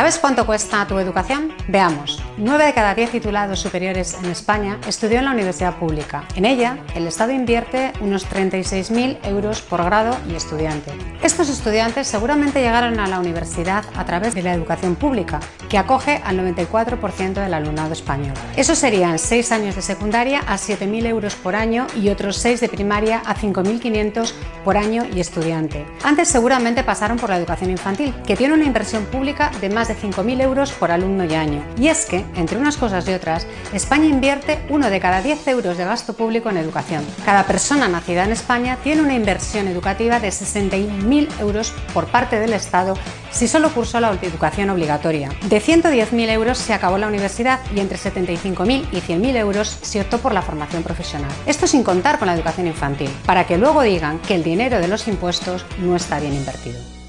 ¿Sabes cuánto cuesta tu educación? Veamos. 9 de cada 10 titulados superiores en España estudió en la universidad pública. En ella, el Estado invierte unos 36.000 euros por grado y estudiante. Estos estudiantes seguramente llegaron a la universidad a través de la educación pública, que acoge al 94% del alumnado español. Eso serían 6 años de secundaria a 7.000 euros por año y otros 6 de primaria a 5.500 por año y estudiante. Antes seguramente pasaron por la educación infantil, que tiene una inversión pública de más de 5.000 euros por alumno y año. Y es que, entre unas cosas y otras, España invierte uno de cada 10 euros de gasto público en educación. Cada persona nacida en España tiene una inversión educativa de 61.000 euros por parte del Estado si solo cursó la educación obligatoria. De 110.000 euros se acabó la universidad y entre 75.000 y 100.000 euros se optó por la formación profesional. Esto sin contar con la educación infantil, para que luego digan que el dinero de los impuestos no está bien invertido.